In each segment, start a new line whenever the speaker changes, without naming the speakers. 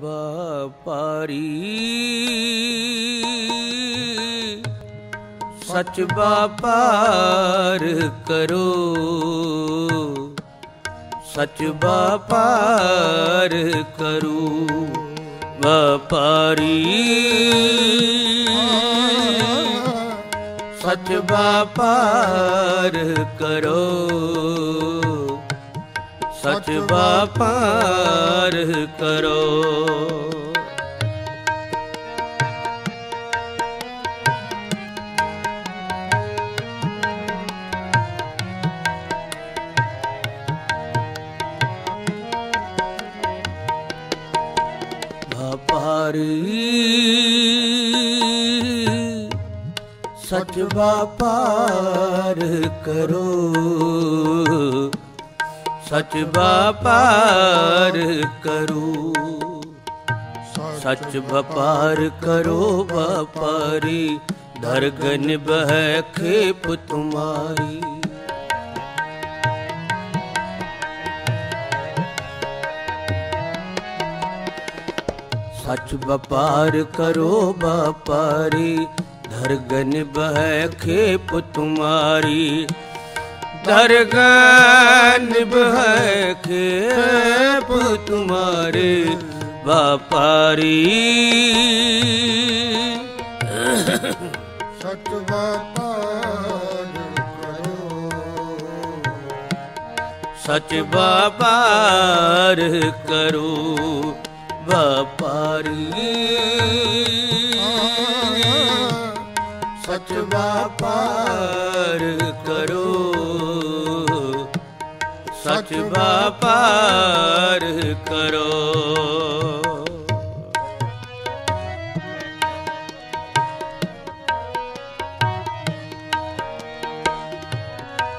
ਵਪਾਰੀ ਸਚ ਵਪਾਰ ਕਰੋ। ਸਚ ਵਪਾਰ ਕਰੂ। ਵਪਾਰੀ। ਸਚ ਵਪਾਰ ਕਰੋ। ਸਚ ਵਪਾਰ ਕਰੋ। ਵਪਾਰੀ ਸਚ ਵਪਾਰ ਕਰੋ। ਸਚ ਵਪਾਰ ਕਰੋ। ਸਚ ਵਪਾਰ ਕਰੋ ਵਪਾਰੀ ਧਰਗਨ ਬਹਿ ਖੇਪ ਤੁਮਾਰੀ। ਸਚ ਵਪਾਰ ਕਰੋ ਵਪਾਰੀ ਧਰਗਨ ਬਹਿ ਖੇਪ ਤੁਮਾਰੀ। ਦਰਗਨ ਬਹਿ ਖੇਪ ਤੁਮਾਰੇ ਵਪਾਰੀ।
ਸਚ ਵਪਾਰ ਕਰੋ।
ਸਚ ਵਪਾਰ ਕਰੋ ਵਪਾਰੀ। ਸਚ ਵਪਾਰ ਕਰੋ ਵਪਾਰ ਕਰੋ।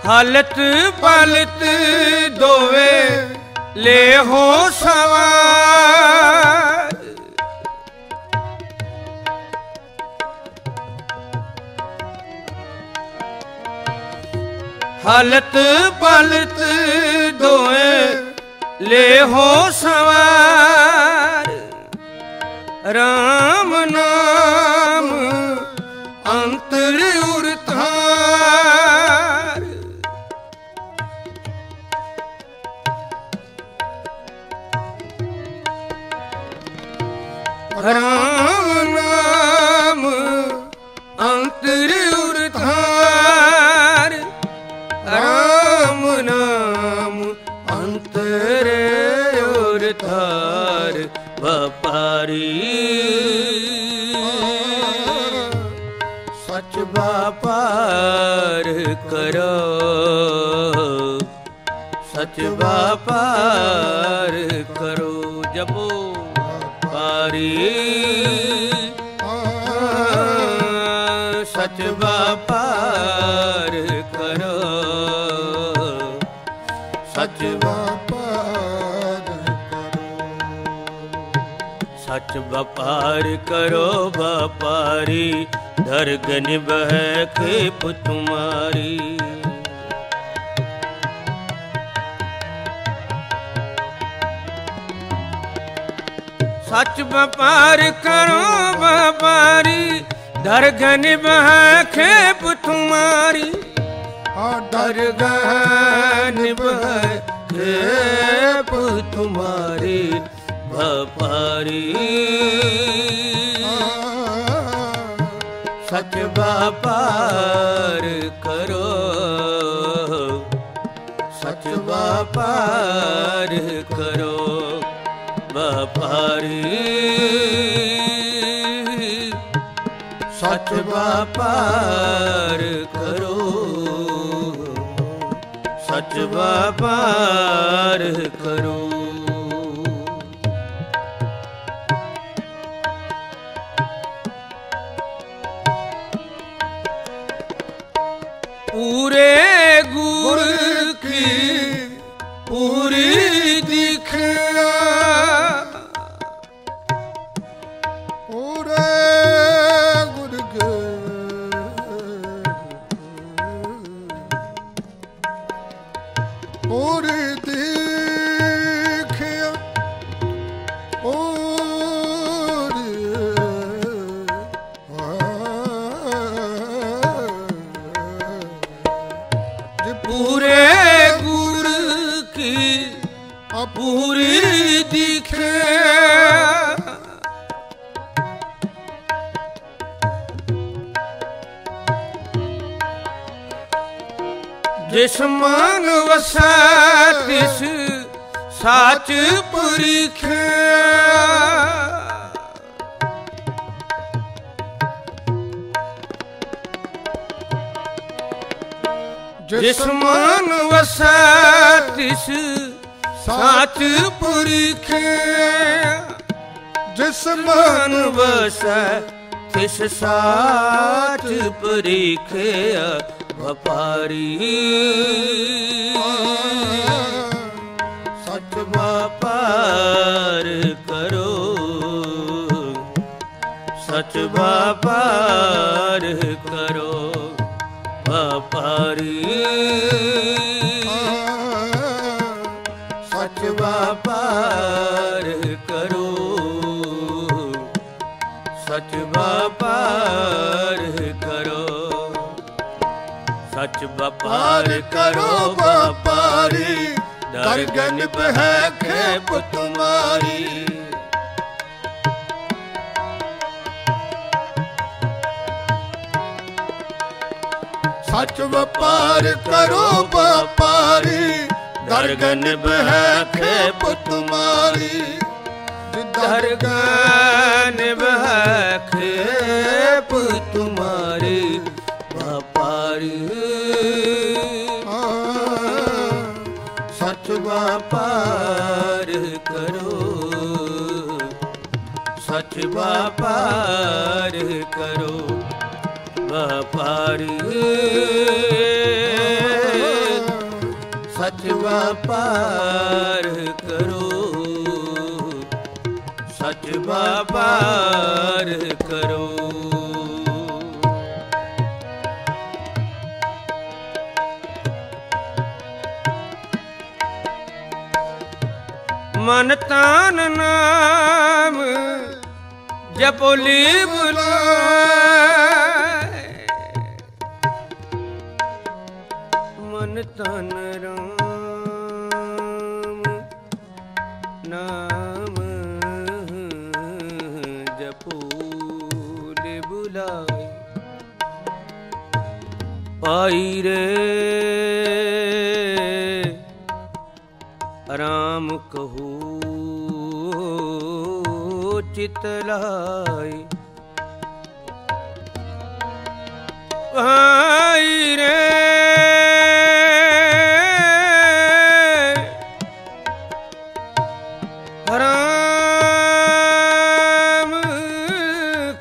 ਹਾਲਤ ਪਲਤ ਦੋਵੇ ਲੈ ਹੋ ਸਵਾ ਹਾਲਤ ਪਲਤ ਦੋਏ ਲੈ ਹੋ ਸਵਾਰ। ਰਾਮ ਨਾਮ ਵਾਪਾਰ ਕਰੋ। ਸਚ ਵਪਾਰ ਕਰੋ ਜਪੋ ਪਾਰੀ। ਸਚ ਵਪਾਰ ਕਰੋ। ਸਚ
ਵਪਾਰ
ਵਪਾਰ ਕਰੋ ਵਪਾਰੀ ਧਰਗਨ ਬਹਿ ਖੇਪ ਤੁਮਾਰੀ ਸਚ ਵਪਾਰ ਕਰੋ ਵਪਾਰੀ ਧਰਗਨ ਬਹਿ ਖੇਪ ਤੁਮਾਰੀ ਦਰਗਨ ਬਹਿ ਖੇਪ ਤੁਮਾਰੀ ਵਪਾਰੀ ਸਚ ਬਾਪਾਰ ਕਰੋ ਸਚ ਬਾਪਾਰ ਕਰੋ ਵਪਾਰੀ ਸਚ ਵਪਾਰ ਕਰੋ ਸਚ ਬਾਪਾਰ ਕਰੋ ਪੂਰੇ ਸਾਚ ਪਰਿਖਿਆ ਜਿਸ ਮਨ ਵਸੈ ਤਿਸ ਸਾਚ ਪਰਿਖਿਆ
ਜਿਸ
ਮਨ ਵਸੈ ਤਿਸ ਸਾਚ ਪਰਿਖਿਆ ਵਪਾਰੀ ਵਪਾਰ ਕਰੋ। ਸਚ ਵਪਾਰ ਕਰੋ। ਵਪਾਰੀ। ਸਚ ਵਪਾਰ ਕਰੋ। ਸਚ ਵਪਾਰ ਕਰੋ। ਸਚ ਵਪਾਰ ਕਰੋ, ਵਪਾਰੀ। ਦਰਗਨ ਬਹਿ ਖੇਪ ਤੁਮਾਰੀ
ਸੱਚ ਵਪਾਰ ਕਰੋ ਵਪਾਰੀ ਦਰਗਨ ਬਹਿ ਖੇਪ ਤੁਮਾਰੀ
ਦਰਗਨ ਬਹਿ ਖੇਪ ਤੁਮਾਰੀ ਸਚ ਵਪਾਰ ਕਰੋ। ਸੱਚ ਵਪਾਰ ਕਰੋ। ਵਪਾਰੀ ਸੱਚ ਵਪਾਰ ਕਰੋ। ਸੱਚ ਵਪਾਰ ਕਰੋ। ਮਨ ਤਾਨ ਨਾਮ ਜਪੋਲੀ ਬੁਲਾਏ ਮਨ ਤਨ ਰਾਮ। ਭਾਈ ਰੇ। ਰਾਮ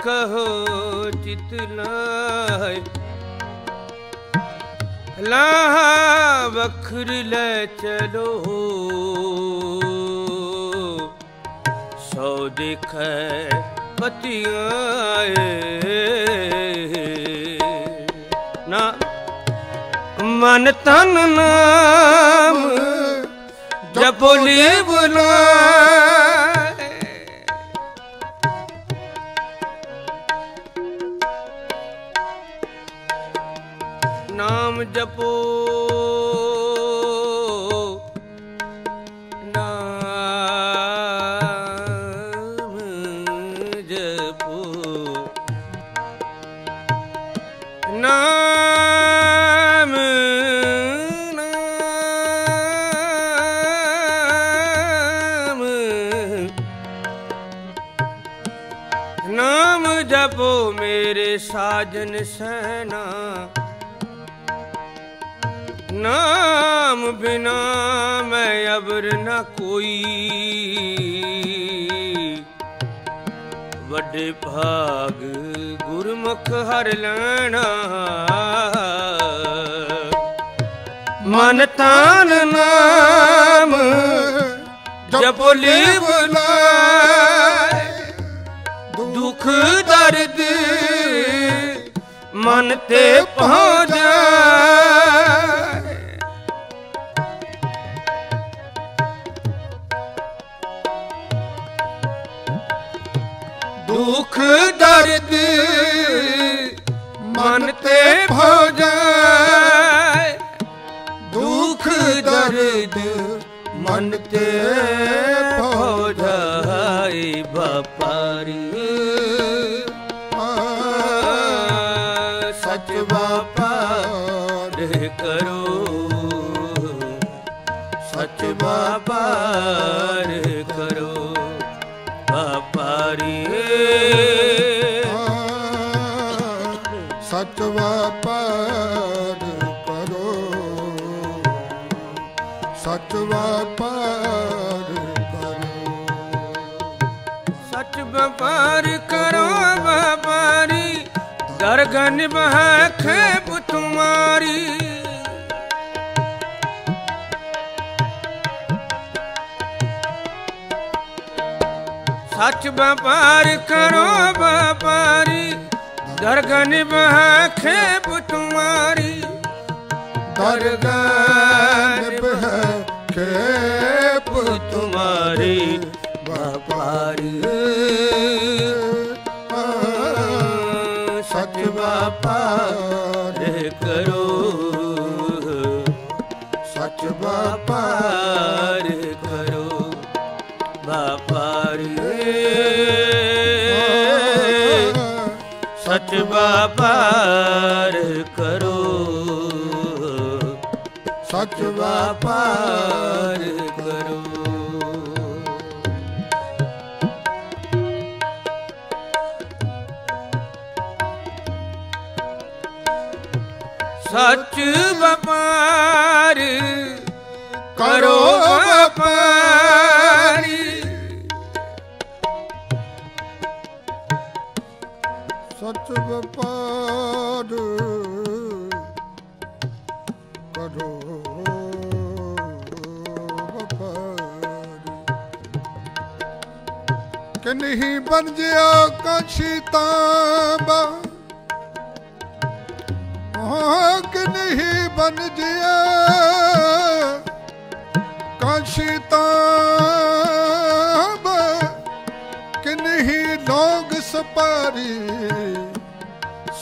ਕਹੋ ਚਿਤ ਲਾਈ ਲਾਹ ਵਖਰ ਲੈ ਚਲੋ। ਸੋ ਦੇਖੈ ਪਤੀਆਂ ਨਾ। ਮਨ ਤਨ ਨਾਮ ਜਪੋਲੀ ਬੁਲਾਏ। ਨਾਮ ਜਪੋ ਮੇਰੇ ਸਾਜਨ ਸੈਨਾ। ਨਾਮ ਬਿਨਾ ਮੈਂ ਅਬਰ ਨਾ ਕੋਈ। ਵੱਡੇ ਭਾਗ ਗੁਰਮੁਖ ਹਰ ਲੈਣਾ। ਮਨ ਤਾਨ ਨਾਮ ਜਪੋਲੀ ਬੁਲਾਏ ਦੁਖ ਦਰਦ ਮਨ ਤੇ ਪਹੁੰਚਾਏ ਦੁਖ, ਦਰਦ ਮਨ ਤੇ ਭੋ ਜਾਏ। ਦੁਖ, ਦਰਦ ਮਨ ਤੇ ਭੋ ਜਾਏ ਵਪਾਰ ਕਰੋ ਵਪਾਰੀ
ਸਚ ਵਪਾਰ ਕਰੋ ਸਚ ਵਪਾਰ ਕਰੋ
ਸੱਚ ਵਪਾਰ ਕਰੋ ਵਪਾਰੀ ਦਰਗਨ ਬਹਖੇ ਸੱਚ ਵਪਾਰ ਕਰੋ ਵਪਾਰੀ ਦਰਗਨ ਬਹਖੇ ਤੁਮਾਰੀ
ਦਰਗਾਹ ਬਹਿ ਖੇਪ
ਵਪਾਰ ਕਰੋ।
ਸਚ ਵਪਾਰ
ਕਰੋ। ਸੱਚ ਵਪਾਰ ਕਰੋ ਵਪਾਰੀ। ਸਚ ਵਪਾਰ ਕਰੋ ਵਪਾਰ
ਕਿ ਬਣ ਜਿਆ ਕਾਛੀ ਤਾਂਬਾ, ਹਾਂ, ਕਿ ਨਹੀਂ ਬਣ ਜਿਆ ਕਾਛੀ ਤਾਂਬਾ। ਕਿ ਨਹੀਂ ਲੋਗ ਸਪਾਰੀ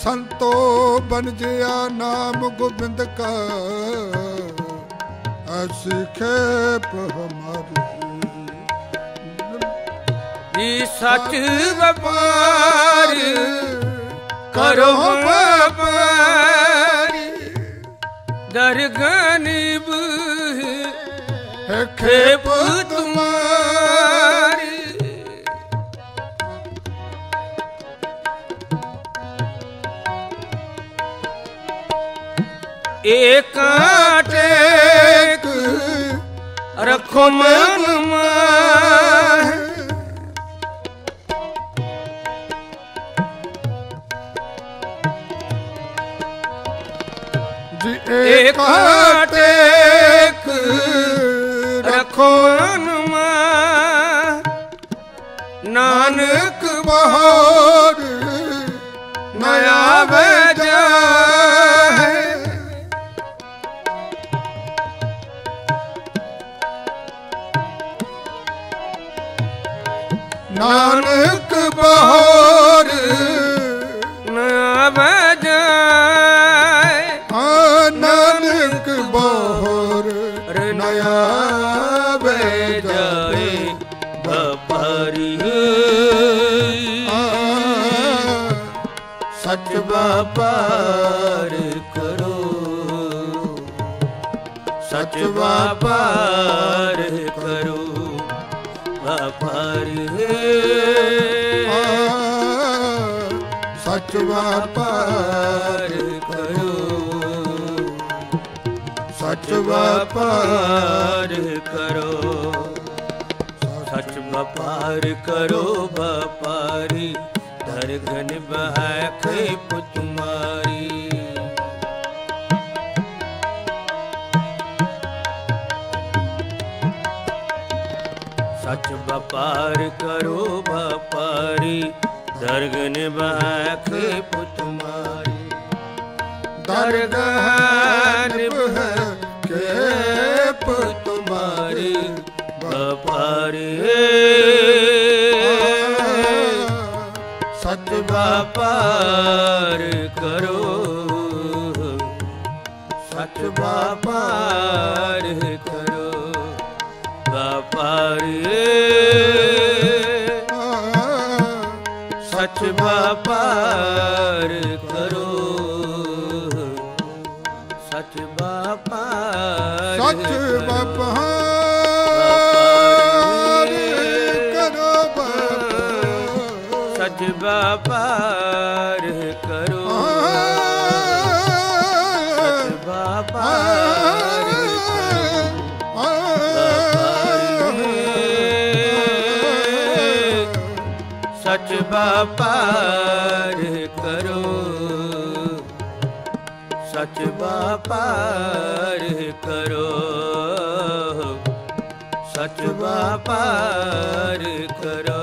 ਸੰਤੋ ਬਨ ਜਿਆ ਨਾਮ ਗੋਬਿੰਦ ਕਾ। ਅਸੀ ਖੇਪ ਹਮਾਰੀ।
ਜੀ ਸੱਚ ਵਪਾਰ ਕਰੋ ਵਪਾਰੀ। ਦਰਗਨਿਬ ਖੇਪ ਏਕਾਟੇਕ ਰੱਖੋ ਮਨ ਨਾਨਕ
ਬਹਾਰ।
ਨਇਆ ਵਜਾਏ
ਆ ਨਾਨਕ ਬਹਾਰ ਨਇਆ ਵੇ ਜਾਏ
ਵਪਾਰੀ
ਸੱਚ
ਵਪਾਰ ਕਰੋ। ਸੱਚ ਵਪਾਰ ਕਰੋ। ਵਪਾਰੀ
ਸੱਚ ਵਪਾਰ
ਕਰੋ
ਸੱਚ ਵਪਾਰ
ਕਰੋ ਸੱਚ ਵਪਾਰ ਕਰੋ ਵਪਾਰੀ ਦਰਗਨ ਬਹਿ ਖੇਪ ਤੁਮਾਰੀ ਸੱਚ ਵਪਾਰ ਕਰੋ ਵਪਾਰੀ ਦਰਗਨ ਬਹਿ ਖੇਪ ਤੁਮਾਰੀ
ਦਰਗਾਹ ਨਿਭੈ
ਖੇਪ ਤੁਮਾਰੀ ਵਪਾਰੀ।
ਸੱਚ
ਵਪਾਰ ਕਰੋ। ਸੱਚ ਵਪਾਰ ਸੱਚ ਸਚ ਵਪਾਰ ਕਰੋ। ਸੱਚ ਵਪਾਰ ਕਰੋ। ਸੱਚ ਵਪਾਰ ਕਰੋ।